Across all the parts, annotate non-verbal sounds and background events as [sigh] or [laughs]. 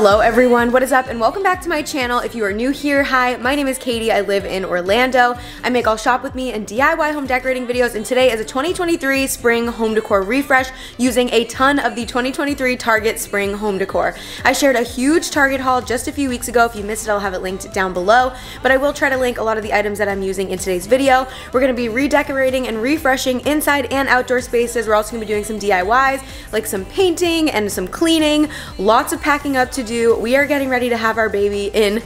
Hello everyone, what is up and welcome back to my channel. If you are new here, hi, my name is Katie, I live in Orlando. I make all shop with me and DIY home decorating videos and today is a 2023 spring home decor refresh using a ton of the 2023 Target spring home decor. I shared a huge Target haul just a few weeks ago. If you missed it, I'll have it linked down below, but I will try to link a lot of the items that I'm using in today's video. We're gonna be redecorating and refreshing inside and outdoor spaces. We're also gonna be doing some DIYs, like some painting and some cleaning, lots of packing up to to do. We are getting ready to have our baby in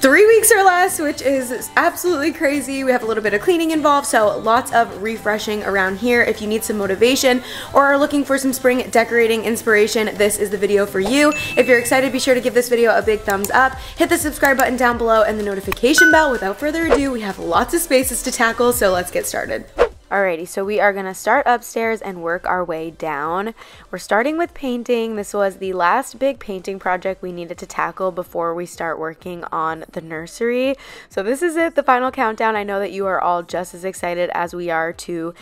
three weeks or less, which is absolutely crazy. We have a little bit of cleaning involved, so lots of refreshing around here. If you need some motivation or are looking for some spring decorating inspiration, this is the video for you. If you're excited, be sure to give this video a big thumbs up, hit the subscribe button down below and the notification bell. Without further ado, we have lots of spaces to tackle, so let's get started. Alrighty, so we are to start upstairs and work our way down. We're starting with painting. This was the last big painting project we needed to tackle before we start working on the nursery. So this is it, the final countdown. I know that you are all just as excited as we are to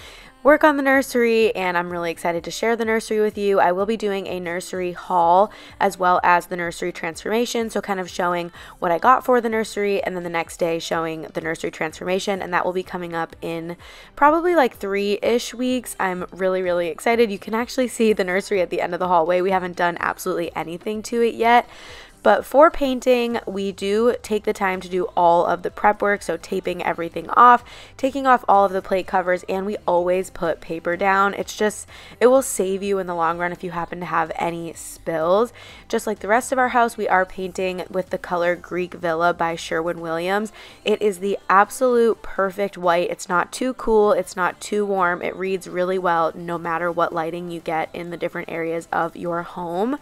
work on the nursery and I'm really excited to share the nursery with you. I will be doing a nursery haul as well as the nursery transformation. So kind of showing what I got for the nursery and then the next day showing the nursery transformation and that will be coming up in probably like three-ish weeks. I'm really, really excited. You can actually see the nursery at the end of the hallway. We haven't done absolutely anything to it yet. But for painting, we do take the time to do all of the prep work, so taping everything off, taking off all of the plate covers, and we always put paper down. It's just, it will save you in the long run if you happen to have any spills. Just like the rest of our house, we are painting with the color Greek Villa by Sherwin-Williams. It is the absolute perfect white. It's not too cool, it's not too warm. It reads really well no matter what lighting you get in the different areas of your home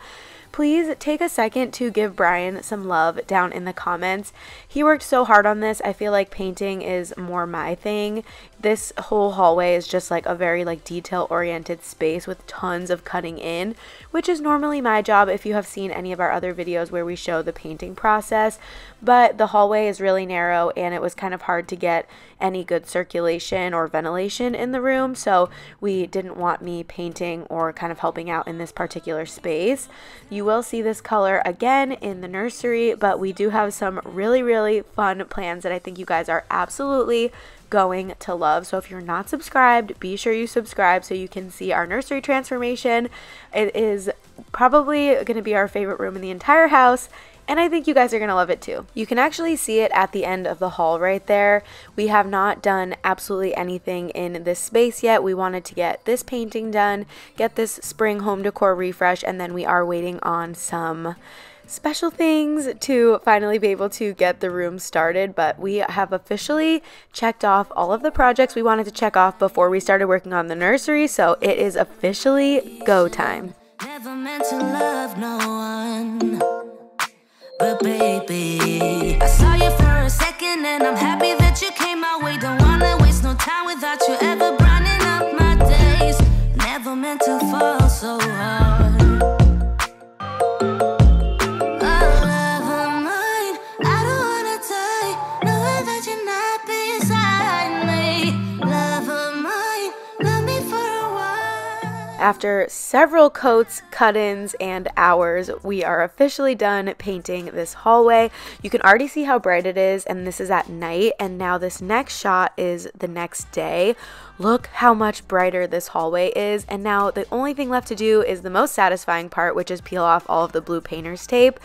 please take a second to give Brian some love down in the comments. He worked so hard on this. I feel like painting is more my thing. This whole hallway is just like a very like detail oriented space with tons of cutting in, which is normally my job if you have seen any of our other videos where we show the painting process. But the hallway is really narrow and it was kind of hard to get any good circulation or ventilation in the room. So we didn't want me painting or kind of helping out in this particular space. You will see this color again in the nursery, but we do have some really, really fun plans that I think you guys are absolutely going to love. So if you're not subscribed, be sure you subscribe so you can see our nursery transformation. It is probably going to be our favorite room in the entire house and I think you guys are to love it too. You can actually see it at the end of the hall right there. We have not done absolutely anything in this space yet. We wanted to get this painting done, get this spring home decor refresh, and then we are waiting on some special things to finally be able to get the room started, but we have officially checked off all of the projects we wanted to check off before we started working on the nursery, so it is officially go time. But baby, I saw you for a second and I'm happy that you came my way. Don't wanna waste no time without you ever After several coats, cut-ins, and hours, we are officially done painting this hallway. You can already see how bright it is, and this is at night, and now this next shot is the next day. Look how much brighter this hallway is, and now the only thing left to do is the most satisfying part, which is peel off all of the blue painter's tape.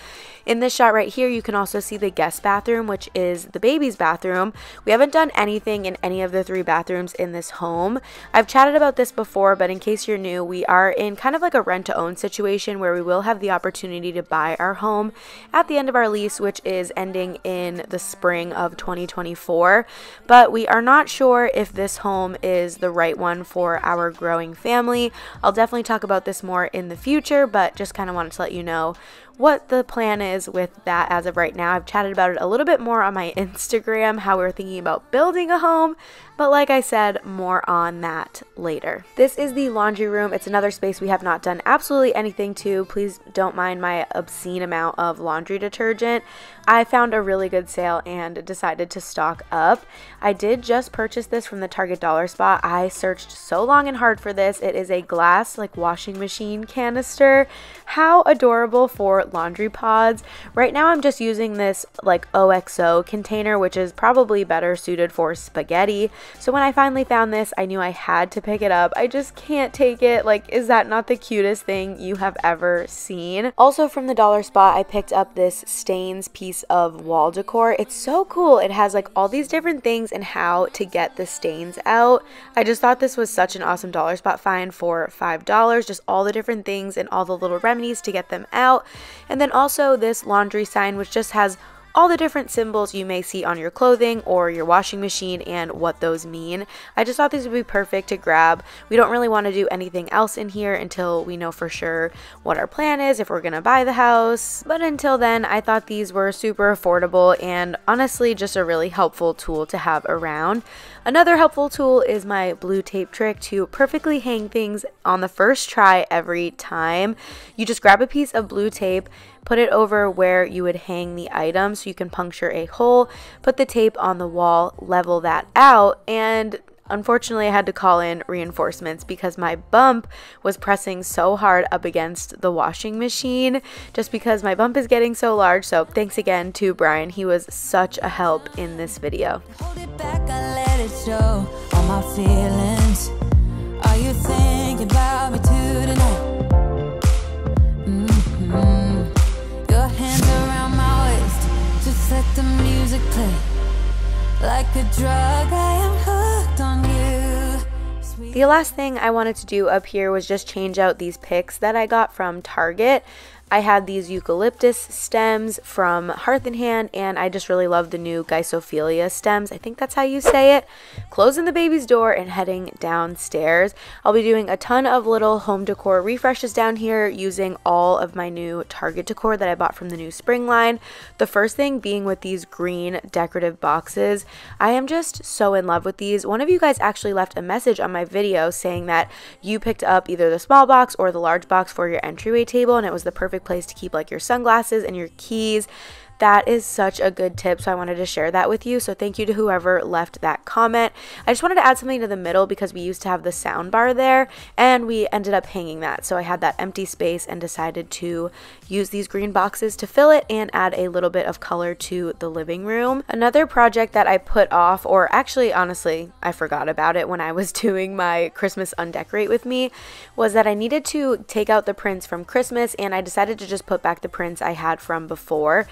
In this shot right here, you can also see the guest bathroom, which is the baby's bathroom. We haven't done anything in any of the three bathrooms in this home. I've chatted about this before, but in case you're new, we are in kind of like a rent to own situation where we will have the opportunity to buy our home at the end of our lease, which is ending in the spring of 2024. But we are not sure if this home is the right one for our growing family. I'll definitely talk about this more in the future, but just kind of wanted to let you know what the plan is with that as of right now. I've chatted about it a little bit more on my Instagram, how we are thinking about building a home, but like I said, more on that later. This is the laundry room. It's another space we have not done absolutely anything to. Please don't mind my obscene amount of laundry detergent. I found a really good sale and decided to stock up. I did just purchase this from the Target Dollar Spot. I searched so long and hard for this. It is a glass like washing machine canister. How adorable for laundry pods. Right now I'm just using this like OXO container which is probably better suited for spaghetti. So when I finally found this I knew I had to pick it up. I just can't take it. Like is that not the cutest thing you have ever seen? Also from the Dollar Spot I picked up this stains piece of wall decor. It's so cool. It has like all these different things and how to get the stains out. I just thought this was such an awesome dollar spot find for $5. Just all the different things and all the little remedies to get them out. And then also this laundry sign, which just has all the different symbols you may see on your clothing or your washing machine and what those mean. I just thought these would be perfect to grab. We don't really want to do anything else in here until we know for sure what our plan is, if we're going to buy the house. But until then, I thought these were super affordable and honestly just a really helpful tool to have around. Another helpful tool is my blue tape trick to perfectly hang things on the first try every time. You just grab a piece of blue tape put it over where you would hang the item so you can puncture a hole, put the tape on the wall, level that out, and Unfortunately, I had to call in reinforcements because my bump was pressing so hard up against the washing machine just because my bump is getting so large. So, thanks again to Brian. He was such a help in this video. My feelings, are you thinking about me too tonight? Mm-hmm. let the music play Like a drug, I am hooked on you The last thing I wanted to do up here was just change out these picks that I got from Target. I had these eucalyptus stems from Hearth and Hand, and I just really love the new Geisophilia stems. I think that's how you say it. Closing the baby's door and heading downstairs. I'll be doing a ton of little home decor refreshes down here using all of my new Target decor that I bought from the new spring line. The first thing being with these green decorative boxes. I am just so in love with these. One of you guys actually left a message on my video saying that you picked up either the small box or the large box for your entryway table, and it was the perfect place to keep like your sunglasses and your keys that is such a good tip, so I wanted to share that with you. So thank you to whoever left that comment. I just wanted to add something to the middle because we used to have the sound bar there and we ended up hanging that. So I had that empty space and decided to use these green boxes to fill it and add a little bit of color to the living room. Another project that I put off, or actually, honestly, I forgot about it when I was [laughs] doing my Christmas undecorate with me, was that I needed to take out the prints from Christmas and I decided to just put back the prints I had from before.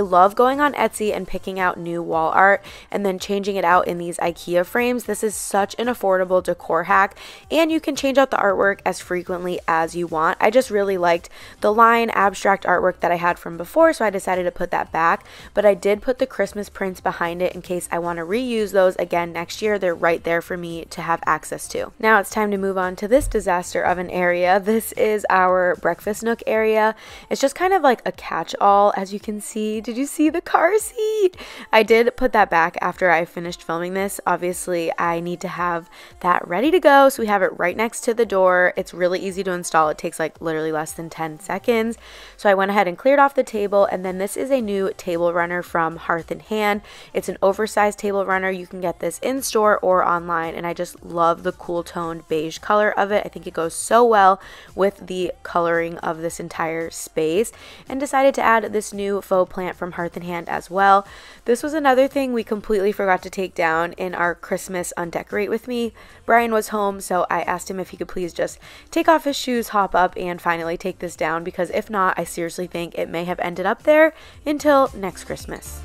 Love going on Etsy and picking out new wall art and then changing it out in these IKEA frames. This is such an affordable decor hack and you can change out the artwork as frequently as you want. I just really liked the line abstract artwork that I had from before so I decided to put that back but I did put the Christmas prints behind it in case I want to reuse those again next year. They're right there for me to have access to. Now it's time to move on to this disaster of an area. [laughs] This is our breakfast nook area. It's just kind of like a catch-all as you can see did you see the car seat? I did put that back after I finished filming this. Obviously, I need to have that ready to go. So we have it right next to the door. It's really easy to install. It takes like literally less than 10 seconds. So I went ahead and cleared off the table. And then this is a new table runner from Hearth and Hand. It's an oversized table runner. You can get this in store or online. And I just love the cool toned beige color of it. I think it goes so well with the coloring of this entire space. And decided to add this new faux plant from Hearth and Hand as well. This was another thing we completely forgot to take down in our Christmas undecorate with me. Brian was home, so I asked him if he could please just take off his shoes, hop up, and finally take this down because if not, I seriously think it may have ended up there until next Christmas.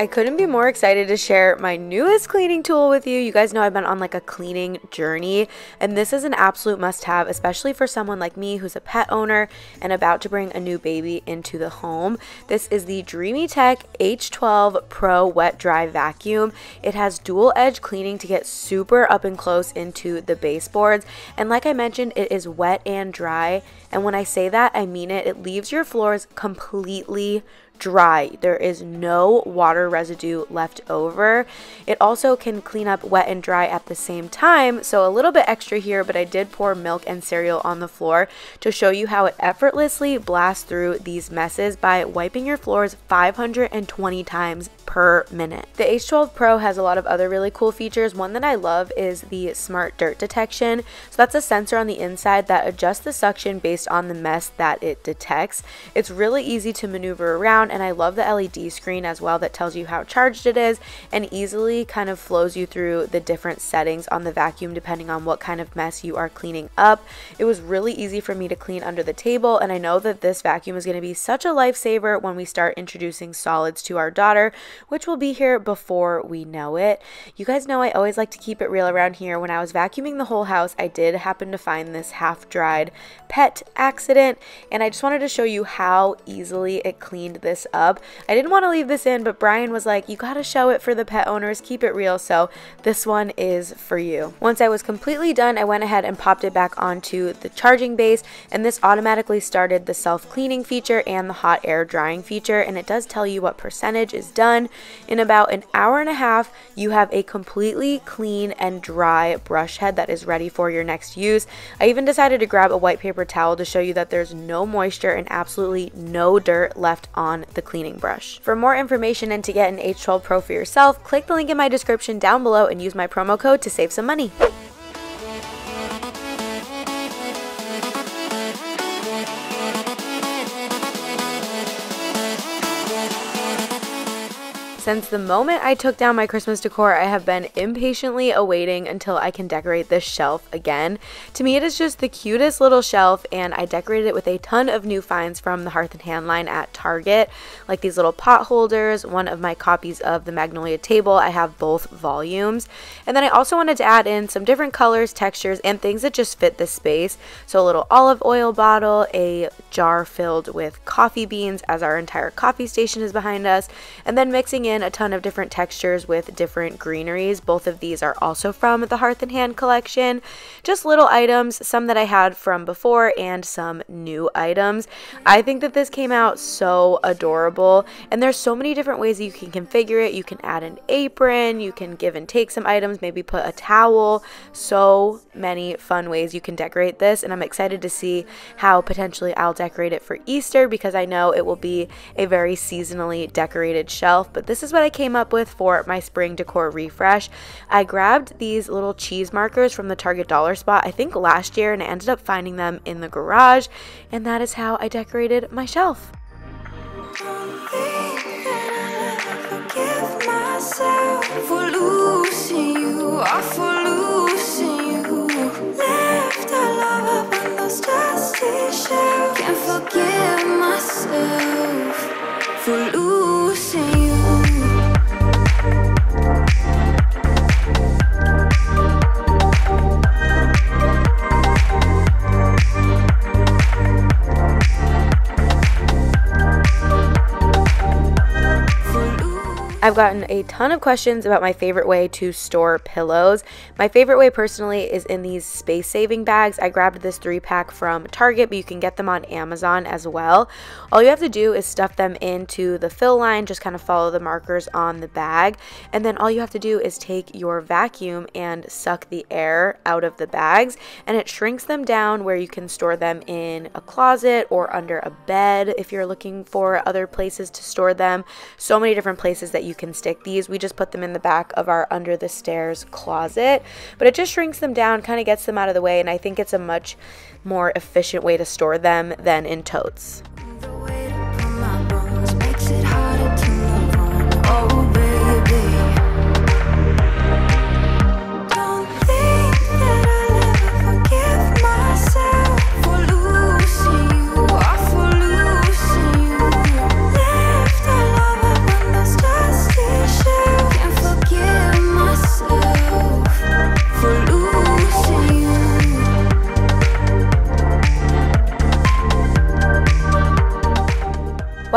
I couldn't be more excited to share my newest cleaning tool with you. You guys know I've been on like a cleaning journey, and this is an absolute must have, especially for someone like me who's a pet owner and about to bring a new baby into the home. This is the Dreame Tech H12 Pro Wet Dry Vacuum. It has dual edge cleaning to get super up and close into the baseboards, and like I mentioned, it is wet and dry. And when I say that, I mean it. It leaves your floors completely dry. There is no water residue left over. It also can clean up wet and dry at the same time, so a little bit extra here, but I did pour milk and cereal on the floor to show you how it effortlessly blasts through these messes by wiping your floors 520 times per minute. The H12 Pro has a lot of other really cool features. One that I love is the smart dirt detection. So that's a sensor on the inside that adjusts the suction based on the mess that it detects. It's really easy to maneuver around and I love the LED screen as well that tells you how charged it is and easily kind of flows you through the different settings on the vacuum depending on what kind of mess you are cleaning up. It was really easy for me to clean under the table and I know that this vacuum is going to be such a lifesaver when we start introducing solids to our daughter which will be here before we know it. You guys know I always like to keep it real around here. When I was vacuuming the whole house, I did happen to find this half dried pet accident, and I just wanted to show you how easily it cleaned this up. I didn't want to leave this in, but Brian was like, You gotta show it for the pet owners, keep it real. So this one is for you. Once I was completely done, I went ahead and popped it back onto the charging base, and this automatically started the self cleaning feature and the hot air drying feature, and it does tell you what percentage is done. In about an hour and a half, you have a completely clean and dry brush head that is ready for your next use. I even decided to grab a white paper towel to show you that there's no moisture and absolutely no dirt left on the cleaning brush. For more information and to get an H12 Pro for yourself, click the link in my description down below and use my promo code to save some money. Since the moment I took down my Christmas decor, I have been impatiently awaiting until I can decorate this shelf again. To me, it is just the cutest little shelf, and I decorated it with a ton of new finds from the Hearth and Hand line at Target, like these little pot holders, one of my copies of the Magnolia Table. I have both volumes. And then I also wanted to add in some different colors, textures, and things that just fit the space. So a little olive oil bottle, a jar filled with coffee beans, as our entire coffee station is behind us, and then mixing in in a ton of different textures with different greeneries. Both of these are also from the Hearth and Hand collection. Just little items, some that I had from before and some new items. I think that this came out so adorable and there's so many different ways you can configure it. You can add an apron, you can give and take some items, maybe put a towel. So many fun ways you can decorate this and I'm excited to see how potentially I'll decorate it for Easter because I know it will be a very seasonally decorated shelf, but this is is what I came up with for my spring decor refresh. I grabbed these little cheese markers from the Target dollar spot, I think last year, and I ended up finding them in the garage, and that is how I decorated my shelf. Can't forgive myself for losing I've gotten a ton of questions about my favorite way to store pillows. My favorite way personally is in these space saving bags. I grabbed this three pack from Target, but you can get them on Amazon as well. All you have to do is stuff them into the fill line, just kind of follow the markers on the bag, and then all you have to do is take your vacuum and suck the air out of the bags, and it shrinks them down where you can store them in a closet or under a bed if you're looking for other places to store them. So many different places that you can stick these. We just put them in the back of our under the stairs closet, but it just shrinks them down, kind of gets them out of the way, and I think it's a much more efficient way to store them than in totes.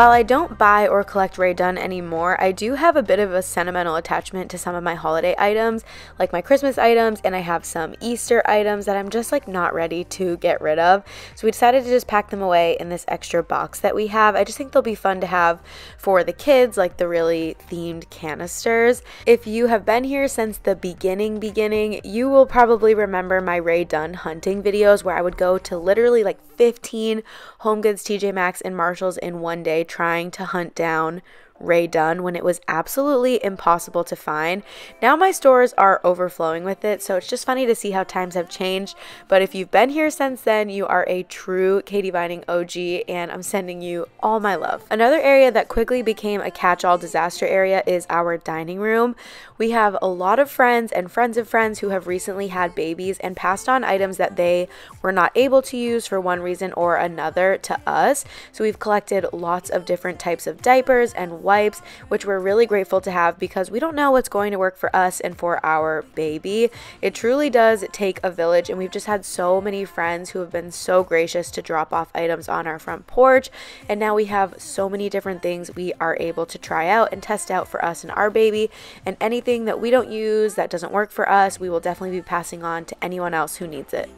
While I don't buy or collect Rae Dunn anymore, I do have a bit of a sentimental attachment to some of my holiday items, like my Christmas items, and I have some Easter items that I'm just like not ready to get rid of. So we decided to just pack them away in this extra box that we have. I just think they'll be fun to have for the kids, like the really themed canisters. If you have been here since the beginning beginning, you will probably remember my Rae Dunn hunting videos where I would go to literally like 15 HomeGoods, TJ Maxx, and Marshalls in one day trying to hunt down Rae Dunn when it was absolutely impossible to find. Now my stores are overflowing with it, so it's just funny to see how times have changed. But if you've been here since then, you are a true Katie Vining OG, and I'm sending you all my love. Another area that quickly became a catch all disaster area is our dining room. We have a lot of friends and friends of friends who have recently had babies and passed on items that they were not able to use for one reason or another to us. So we've collected lots of different types of diapers and wipes, which we're really grateful to have because we don't know what's going to work for us and for our baby. It truly does take a village, and we've just had so many friends who have been so gracious to drop off items on our front porch. And now we have so many different things we are able to try out and test out for us and our baby. And anything that we don't use that doesn't work for us, we will definitely be passing on to anyone else who needs it.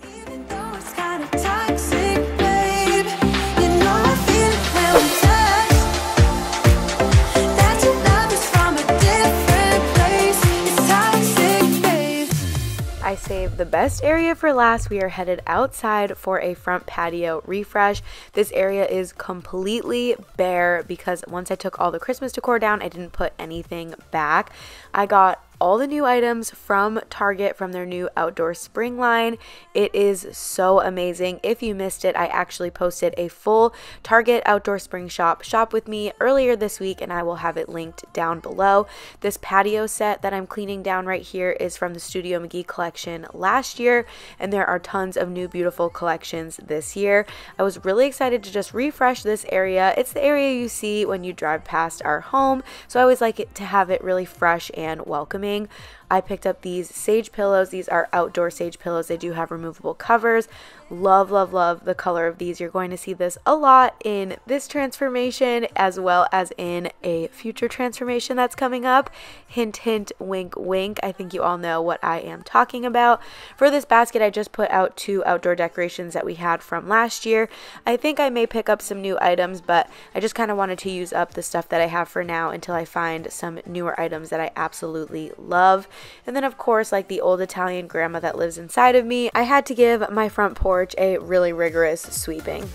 I saved the best area for last. We are headed outside for a front patio refresh. This area is completely bare because once I took all the Christmas decor down, I didn't put anything back. I got all the new items from Target from their new outdoor spring line. It is so amazing. If you missed it, I actually posted a full Target outdoor spring shop shop with me earlier this week and I will have it linked down below. This patio set that I'm cleaning down right here is from the Studio McGee collection last year and there are tons of new beautiful collections this year. I was really excited to just refresh this area. It's the area you see when you drive past our home, so I always like it to have it really fresh and welcoming morning. I picked up these sage pillows. These are outdoor sage pillows. They do have removable covers. Love, love, love the color of these. You're going to see this a lot in this transformation as well as in a future transformation that's coming up. Hint, hint, wink, wink. I think you all know what I am talking about. For this basket, I just put out two outdoor decorations that we had from last year. I think I may pick up some new items, but I just kind of wanted to use up the stuff that I have for now until I find some newer items that I absolutely love. And then, of course, like the old Italian grandma that lives inside of me, I had to give my front porch a really rigorous sweeping.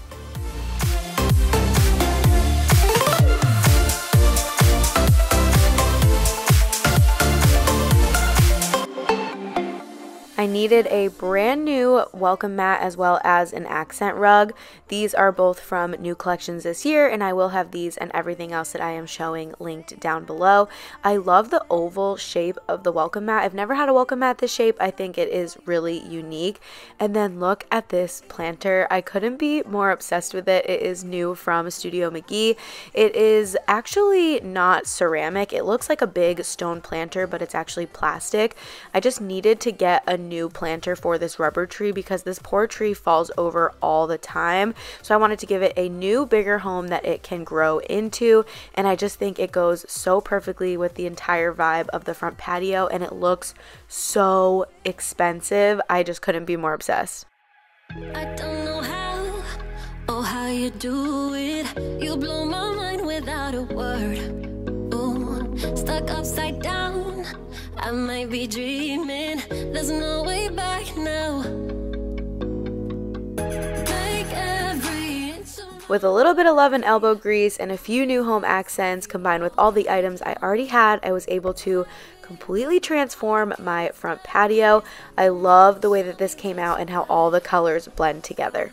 Needed a brand new welcome mat as well as an accent rug. These are both from new collections this year, and I will have these and everything else that I am showing linked down below. I love the oval shape of the welcome mat. I've never had a welcome mat this shape. I think it is really unique. And then look at this planter. I couldn't be more obsessed with it. It is new from Studio McGee. It is actually not ceramic. It looks like a big stone planter, but it's actually plastic. I just needed to get a new planter for this rubber tree because this poor tree falls over all the time. So I wanted to give it a new, bigger home that it can grow into. And I just think it goes so perfectly with the entire vibe of the front patio and it looks so expensive. I just couldn't be more obsessed. I don't know how or how you do it. You blow my mind without a word. Ooh, stuck upside down. I might be dreaming, there's no way back now. With a little bit of love and elbow grease and a few new home accents combined with all the items I already had, I was able to completely transform my front patio. I love the way that this came out and how all the colors blend together.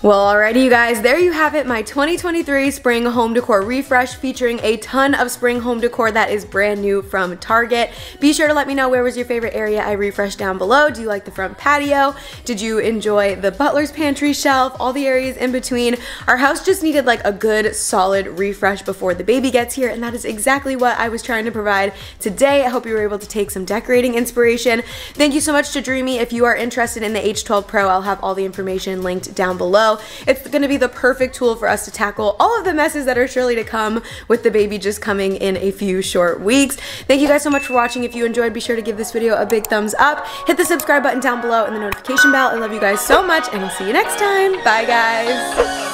Well, alrighty, you guys, there you have it, my 2023 spring home decor refresh featuring a ton of spring home decor that is brand new from Target. Be sure to let me know where was your favorite area I refreshed down below. Do you like the front patio? Did you enjoy the butler's pantry shelf? All the areas in between. Our house just needed like a good solid refresh before the baby gets here, and that is exactly what I was trying to provide today. I hope you were able to take some decorating inspiration. Thank you so much to Dreame. If you are interested in the H12 Pro, I'll have all the information linked down below. It's gonna be the perfect tool for us to tackle all of the messes that are surely to come with the baby just coming in a few short weeks. Thank you guys so much for watching. If you enjoyed, be sure to give this video a big thumbs up. Hit the subscribe button down below and the notification bell. I love you guys so much and I'll see you next time. Bye guys.